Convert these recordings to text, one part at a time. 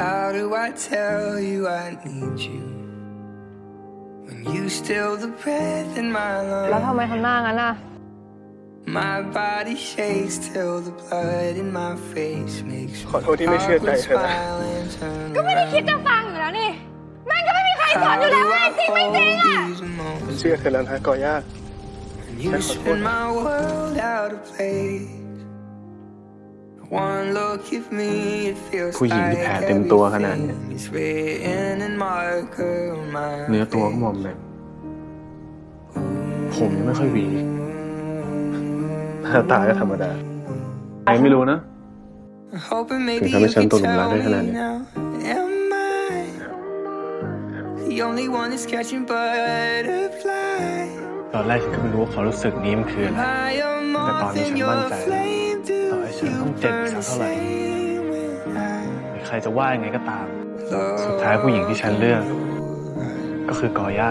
How do I tell you I need you? When you still the breath in my แล้วทำ lungs. ไมทำหน้างั้นน่ะ My body shakes till the blood in my face makes ขอโทษที่ไม่เชื่อใจ awkward เธอนะ smile and turn ก็ไม่ได้คิด around. จะฟังอยู่แล้วนี่แม่งก็ไม่มีใครสอน How อยู่ do แล้วว่า I จริงไม่จริง hold อะ these emotions? เชื่อเธอแล้วนะกอย่า You spin my world out of place. ผู้หญิงที่ like แผลเต็มตัวขนาดเนี้ย everything is written in marker on my เนื้อตัวก็มอมเลยผมยังไม่ค่อยหวีหน้าตาก็ธรรมดาใครไม่รู้นะ Hoping maybe ถึงทำให้ you ฉัน can ตกหลุมรัก tell ได้ขนาด me นี้ now. Am I the only one that's catching butterflies? ตอนแรกฉันก็ไม่รู้ว่าความรู้สึกนี้มันคืออะไร Am I a แต่ตอน moth นี้ in ฉัน your มั่นใจ เจ็บ burn สั the กเท่าไหร่ same when หรือใครจะว่ายังไงก็ตาม I สุดท้ายผู้หญิงที่ฉันเลือก ก็คือกอย่า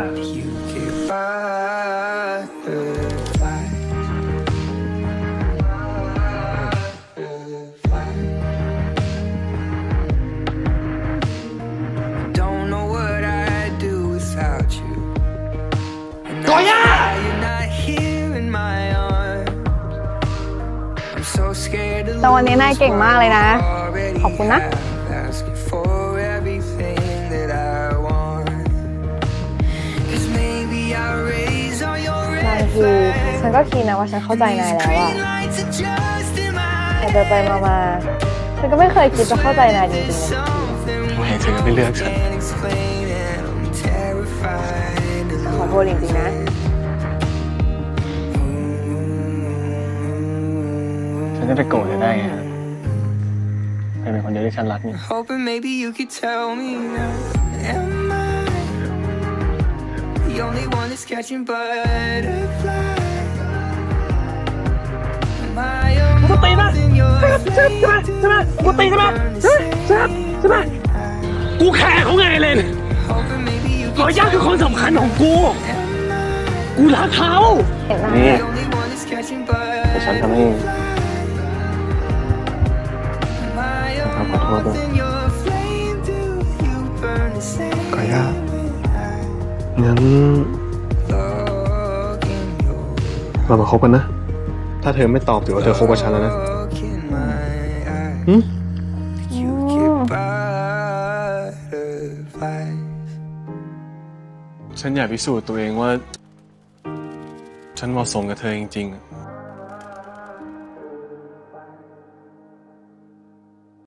แต่วันนี้นายเก่งมากเลยนะ lose what I already ขอบคุณนะ have. Asking for everything that I want. 'Cause maybe I raise all your บาง red ที flags. ฉันก็คิดนะว่าฉันเข้าใจนายแล้วอะ Green lights are just in my แต่ไปไปมามาๆฉันก็ไม่เคยคิดจะเข้าใจนายจริงๆนะ something ทำไมเธอไม่เลือกฉัน can't explain and I'm terrified to ขอโทษจริงๆนะ จะไปโกรธเธอได้ไงฮะเธอเป็นคนเดียวที่ฉันรักนี่ Hoping maybe you could tell me now. Am I the only one that's catching butterflies? Am I a moth in your flame? Do you burn the same? กูแคร์เขาไงเลน Hoping maybe you กอ could ย่าคือ tell คนสำคัญของกู Am I กูรักเขาเห็นไหมนี่ the only one that's catching แต่ฉันทำให้ I a ขอโทษด้วย moth in your flame? Do you burn the same? กอย่างั้น Look in your เรามาคบกันนะ ถ้าเธอไม่ตอบถือว่าเธอคบกับฉันแล้วนะ look in my eyes. หืม You get butterflies. ฉันอยากพิสูจน์ตัวเองว่า ฉันเหมาะสมกับเธอจริงๆอะ